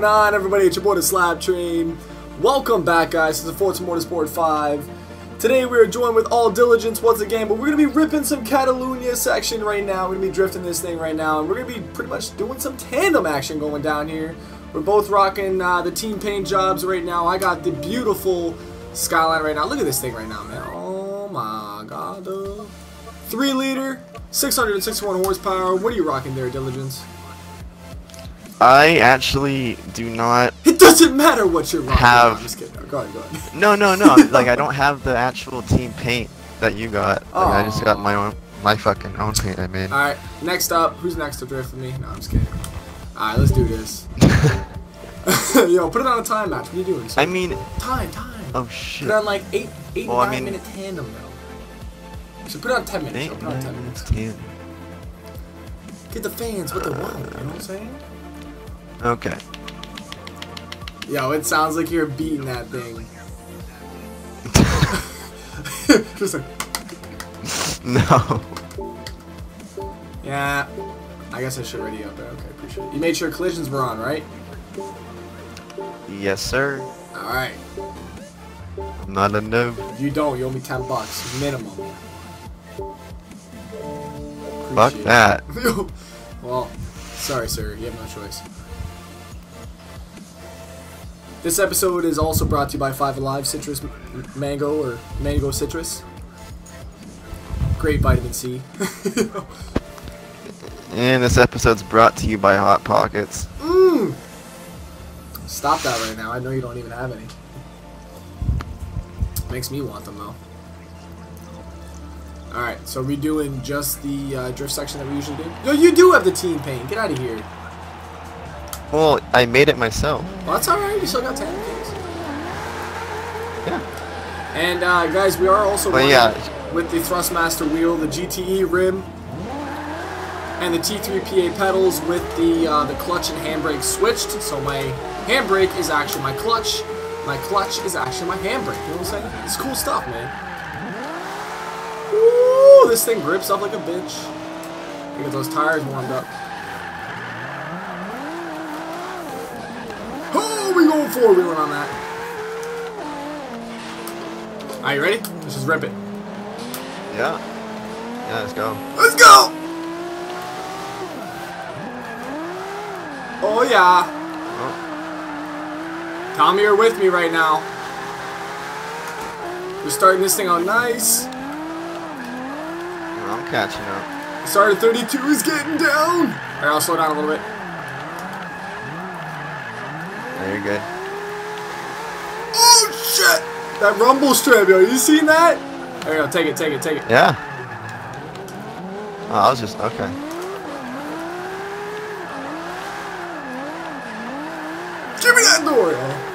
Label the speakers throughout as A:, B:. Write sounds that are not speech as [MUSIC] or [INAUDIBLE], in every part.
A: going on, everybody? It's your boy, the SLAP Train. Welcome back, guys, to the Forza Motorsport 5. Today we are joined with all diligence once again, but we're going to be ripping some Catalunya section right now. We're going to be drifting this thing right now, and we're going to be pretty much doing some tandem action going down here. We're both rocking uh, the team paint jobs right now. I got the beautiful Skyline right now. Look at this thing right now, man. Oh my god. Uh, 3 liter, 661 horsepower. What are you rocking there, Diligence?
B: I actually do not.
A: It doesn't matter what you're rocking.
B: Have-
A: No, I'm just kidding. Go ahead, go ahead.
B: No, no, no. like I don't [LAUGHS] have the actual team paint that you got. Like, I just got my own, my fucking own paint I made.
A: Alright, next up. Who's next to drift with me? No, I'm just kidding. Alright, let's do this. [LAUGHS] [LAUGHS] Yo, put it on a time match. What are you doing?
B: I mean,
A: time, time.
B: oh
A: Put
B: shit.
A: it on like 8, eight
B: Well, I mean-
A: minute tandem, though. So put it on 10 minutes.
B: Eight,
A: put it on 10 minutes.
B: ten.
A: Get the fans what they want, you know what I'm saying?
B: Okay.
A: Yo, it sounds like you're beating that thing. [LAUGHS] just like,
B: no.
A: yeah. I guess I should already up there. Okay, appreciate it. You made sure collisions were on, right?
B: Yes, sir.
A: Alright.
B: I'm not a no.
A: You don't, you owe me 10 bucks, minimum.
B: Fuck that. [LAUGHS]
A: well, sorry, sir. You have no choice. This episode is also brought to you by Five Alive Citrus M- Mango or Mango Citrus. Great vitamin C. [LAUGHS]
B: And this episode's brought to you by Hot Pockets.
A: Mmm. Stop that right now. I know you don't even have any. Makes me want them though. Alright, so we doing just the uh, drift section that we usually do? Yo, you do have the team paint. Get out of here.
B: Well, I made it myself.
A: Well, that's alright. You still got 10 kings.
B: Yeah.
A: And uh, guys, we are also
B: But yeah.
A: with the Thrustmaster wheel, the GTE rim, and the T3PA pedals with the uh, the clutch and handbrake switched. So my handbrake is actually my clutch. My clutch is actually my handbrake. You know what I'm saying? It's cool stuff, man. Woo! This thing grips up like a bitch. Get those tires warmed up. Four wheeling on that. Are you ready? Let's just rip it.
B: Yeah. Yeah, let's go.
A: Let's go! Oh yeah.
B: Oh,
A: Tommy, you're with me right now. We're starting this thing out nice.
B: I'm catching up.
A: Started 32 is getting down. Alright, I'll slow down a little bit.
B: There you're good.
A: That rumble strip, yo. You seen that? There you go. Take it, take it, take it.
B: Yeah. Oh, I was just okay.
A: Give me that door, yo.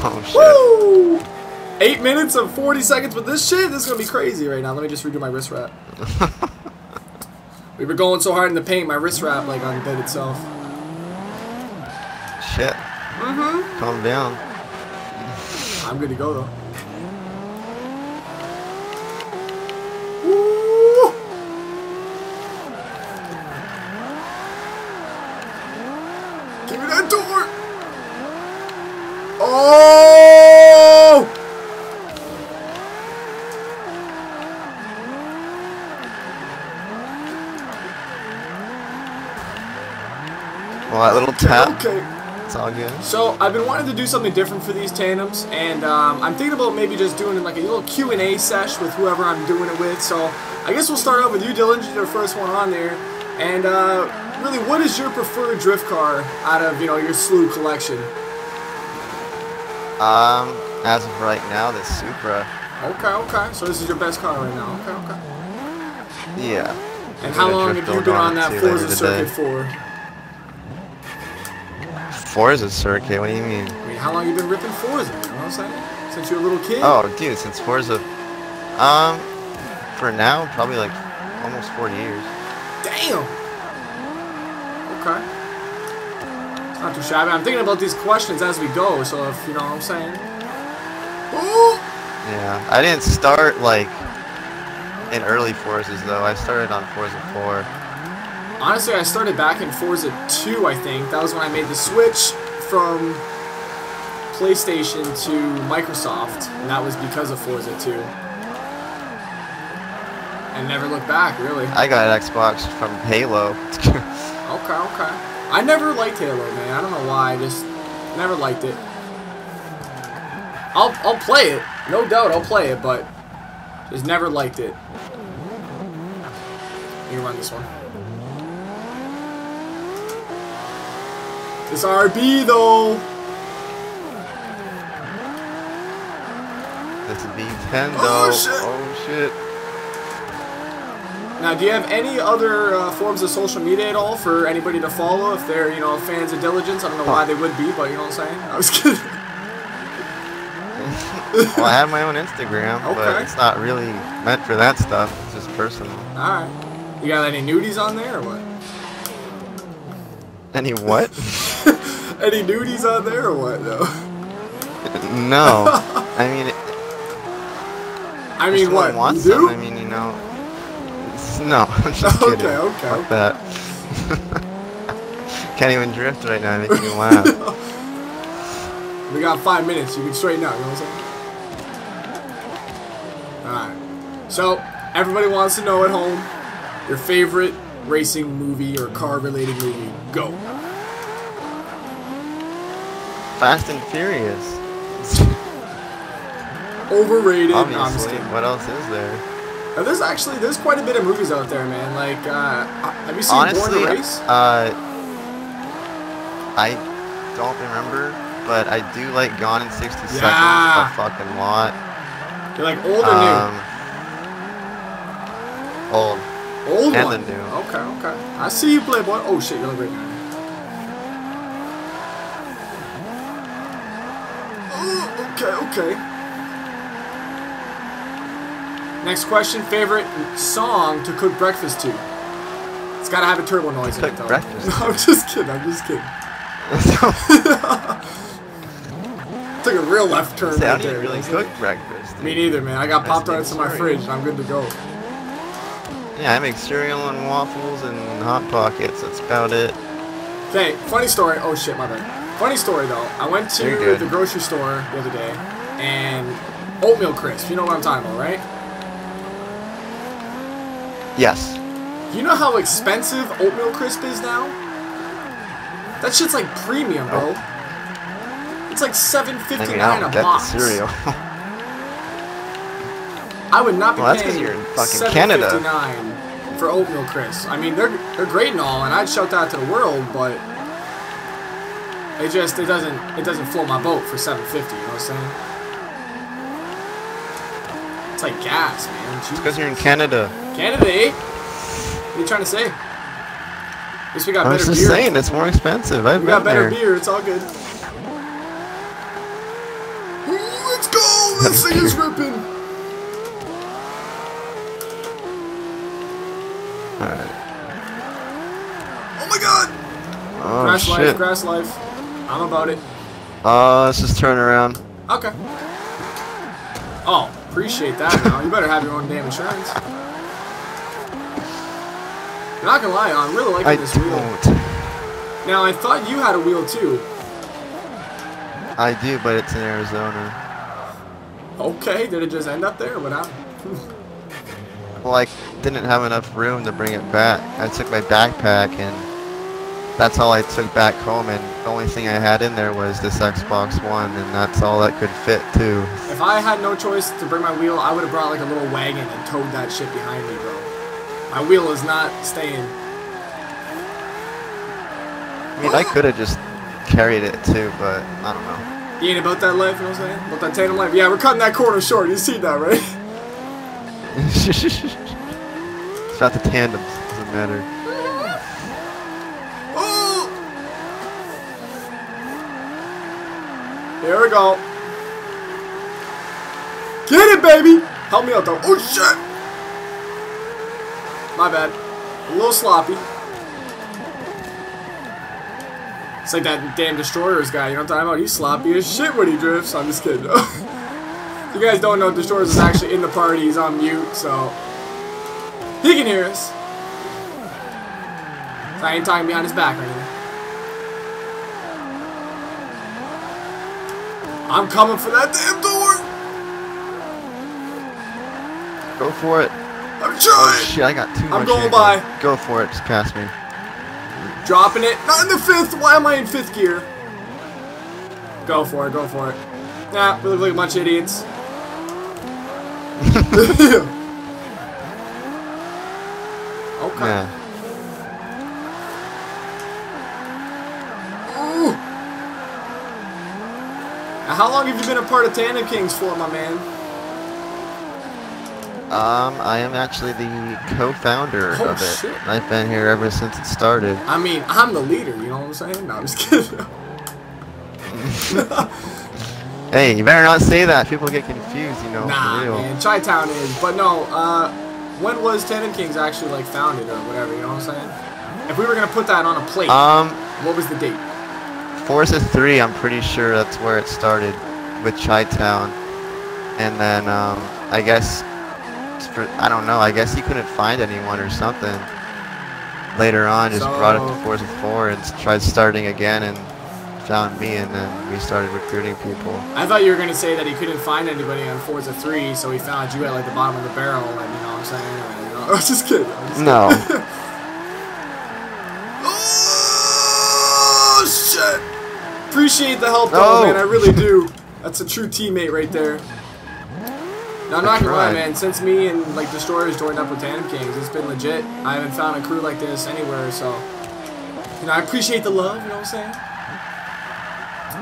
B: Oh shit.
A: Woo! Eight minutes and 40 seconds with this shit? This is gonna be crazy right now. Let me just redo my wrist wrap. [LAUGHS] We were going so hard in the paint, my wrist wrap like undid itself.
B: Calm down.
A: I'm good to go though. Woo! Give me that door! Oh!
B: Little tap.
A: Okay.
B: It's all good.
A: So I've been wanting to do something different for these tandems, and um, I'm thinking about maybe just doing like a little Q and A sesh with whoever I'm doing it with. So I guess we'll start out with you, Dylan. You're the first one on there, and uh, really, what is your preferred drift car out of you know your slew collection?
B: Um, as of right now, the Supra.
A: Okay, okay. So this is your best car right now. Okay, okay.
B: Yeah.
A: And how long have you been on that Forza circuit for?
B: Forza circuit. What do you mean?
A: I mean, how long you been ripping Forza? You know what I'm saying? Since you're a little kid.
B: Oh, dude, since Forza. Um, for now, probably like almost four years.
A: Damn. Okay. It's not too shabby. I'm thinking about these questions as we go, so if you know what I'm saying. Ooh.
B: Yeah, I didn't start like in early Forzas though. I started on Forza 4.
A: Honestly, I started back in Forza 2, I think. That was when I made the switch from PlayStation to Microsoft, and that was because of Forza 2. And never looked back, really.
B: I got an Xbox from Halo. [LAUGHS]
A: Okay, okay. I never liked Halo, man. I don't know why. I just never liked it. I'll I'll play it, no doubt. I'll play it, but just never liked it. You can run this one. This RB though.
B: This is Nintendo.
A: Oh, shit.
B: Oh shit.
A: Now, do you have any other uh, forms of social media at all for anybody to follow if they're, you know, fans of Diligence? I don't know why they would be, but you know what I'm saying? I was kidding.
B: Well, I have my own Instagram,
A: Okay.
B: but it's not really meant for that stuff. It's just personal.
A: Alright. You got any nudies on there or what?
B: Any what? [LAUGHS]
A: Any nudies on there or what, though? [LAUGHS]
B: no. I mean,
A: I mean, what?
B: wants
A: you
B: them, I mean, you know. [LAUGHS] No, I'm just
A: Okay,
B: kidding.
A: okay,
B: Fuck that. Can't even drift right now, making me laugh.
A: we got five minutes. You can straighten out, you know what I'm saying? Alright. So, everybody wants to know at home your favorite racing movie or car related movie. Go.
B: Fast and Furious.
A: Overrated.
B: Obviously. What else is there?
A: Now, there's actually there's quite a bit of movies out there, man. Like, uh, have you seen
B: Honestly,
A: Born to Race?
B: uh, I don't remember, but I do like Gone in 60
A: Yeah.
B: Seconds a fucking lot.
A: You're like old or
B: Um, old.
A: Old
B: and
A: one.
B: the new.
A: Okay, okay. I see you, Playboy. Oh shit, you're a great guy. Oh, okay, okay. Next question: Favorite song to cook breakfast to? It's gotta have a turbo noise in
B: Cook
A: it, though.
B: breakfast [LAUGHS]
A: No, I'm just kidding. I'm just kidding. [LAUGHS] Took a real left turn
B: See, I
A: right
B: don't
A: there.
B: really cook breakfast.
A: I'm? Me neither, man. I got pop tarts in my fridge, and I'm good to go.
B: Yeah, I make cereal and waffles and hot pockets. That's about it.
A: Okay, funny story. Oh shit, my bad. Funny story though. I went to the grocery store the other day, and oatmeal crisp. You know what I'm talking about, right?
B: Yes.
A: You know how expensive oatmeal crisp is now? That shit's like premium, bro. It's like seven
B: I
A: fifty
B: mean, I
A: nine
B: don't
A: a box.
B: cereal. [LAUGHS]
A: I would not be
B: Well, that's
A: paying
B: you're in fucking Canada.
A: for oatmeal crisp. I mean, they're they're great and all, and I'd shout that to the world, but it just it doesn't it doesn't float my boat for seven fifty. You know what I'm saying? It's like gas, man. Jesus.
B: Because you're in Canada.
A: Canada, eh? What are you trying to say? At least we got
B: I
A: better
B: just
A: beer.
B: saying, it's more expensive. I've
A: we got better
B: there.
A: beer. It's all good. Let's go! This thing is [LAUGHS] ripping.
B: Alright.
A: Oh my god!
B: Oh,
A: grass
B: shit.
A: life, grass life. I'm about it.
B: Uh, let's just turn around.
A: Okay. Oh, appreciate that now. You better have your own damn insurance. Not gonna lie, I'm really liking
B: I
A: this wheel.
B: don't.
A: Now, I thought you had a wheel too.
B: I do, but it's in Arizona.
A: Okay, did it just end up there? What happened?
B: Well, I didn't have enough room to bring it back. I took my backpack and that's all I took back home and the only thing I had in there was this Xbox One and that's all that could fit too.
A: If I had no choice to bring my wheel, I would have brought like a little wagon and towed that shit behind me, bro. My wheel is not staying.
B: I mean, I could have just carried it too, but I don't know.
A: You ain't about that life, you know what I'm saying? About that tandem life. Yeah, we're cutting that corner short. You see that, right?
B: it's about the tandems, doesn't matter.
A: Here we go. Get it, baby! Help me out, though. Oh, shit! My bad. A little sloppy. It's like that damn Destroyers guy, you know what I'm talking about? He's sloppy as shit when he drifts. I'm just kidding. [LAUGHS] you guys don't know Destroyers is actually in the party. He's on mute, so... He can hear us. So I ain't talking behind his back or anything. I'm coming for that damn door!
B: Go for it.
A: I'm
B: Oh
A: trying!
B: shit, I got too I'm much.
A: I'm
B: going
A: by.
B: Go for it. Just pass me.
A: Dropping it. Not in the fifth. Why am I in fifth gear? Go for it. Go for it. Nah, we look like a bunch of idiots. [LAUGHS] [LAUGHS] okay.
B: Yeah.
A: Ooh. Now, how long have you been a part of Tandem Kings for, my man?
B: Um, I am actually the co-founder
A: Oh,
B: of it.
A: shit.
B: I've been here ever since it started.
A: I mean, I'm the leader, you know what I'm saying? No, I'm just kidding. [LAUGHS]
B: Hey, you better not say that. People get confused, you know.
A: nah, man, Chi-Town is. But no, uh, when was Tandem Kings actually, like, founded or whatever, you know what I'm saying? If we were going to put that on a plate,
B: Um,
A: what was the date?
B: Forza 3, I'm pretty sure that's where it started with Chi-Town. And then, um, I guess, I don't know, I guess he couldn't find anyone or something. Later on, just brought it to Forza 4 and tried starting again and found me and then we started recruiting people.
A: I thought you were going to say that he couldn't find anybody on Forza 3, so he found you at, like, the bottom of the barrel, and, you know what I'm saying? [LAUGHS] I was just kidding. I was just
B: No. [LAUGHS]
A: Appreciate the help, though,
B: No.
A: man. I really do. That's a true teammate right there. Now, I'm not gonna lie, man. Since me and like Destroyers joined up with Tandem Kings, it's been legit. I haven't found a crew like this anywhere, so you know I appreciate the love. You know what I'm saying?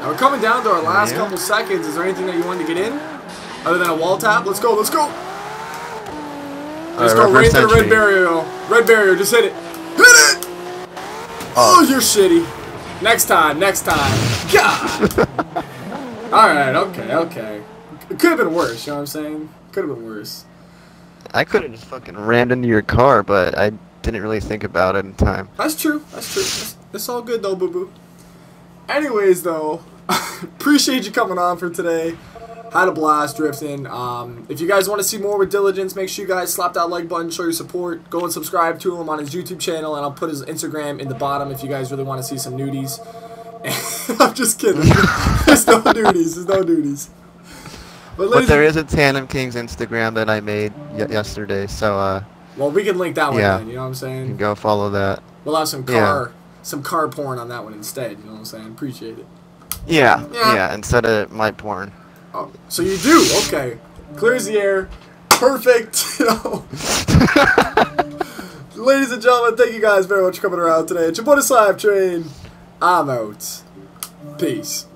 A: Now we're coming down to our last
B: Yeah.
A: couple seconds. Is there anything that you wanted to get in, other than a wall tap? Let's go. Let's go. Let's
B: Uh,
A: go right into the red barrier. Red barrier. Just hit it. Hit it. Oh, you're shitty. Next time, next time. God. [LAUGHS] Alright, okay, okay. It could have been worse, you know what I'm saying? Could have been worse.
B: I could have just fucking rammed into your car, but I didn't really think about it in time.
A: That's true, that's true. It's, it's all good though, boo boo. Anyways, though, [LAUGHS] appreciate you coming on for today. Had a blast drifting. Um, if you guys want to see more with Diligence, make sure you guys slap that like button, show your support. Go and subscribe to him on his YouTube channel, and I'll put his Instagram in the bottom if you guys really want to see some nudies. [LAUGHS] I'm just kidding. [LAUGHS] There's no duties. There's no duties. But,
B: But there is a Tandem Kings Instagram that I made y- yesterday, so uh,
A: well, we can link that one
B: Yeah.
A: then. You know what I'm saying?
B: you can go follow that.
A: We'll have some
B: Yeah.
A: car, some car porn on that one instead. You know what I'm saying? Appreciate it.
B: Yeah,
A: Yeah.
B: yeah, instead of my porn.
A: Oh, so you do? Okay. Clears the air. Perfect. [LAUGHS] You know. Ladies and gentlemen, thank you guys very much for coming around today. It's your boy SLAP Train. I'm out. Peace.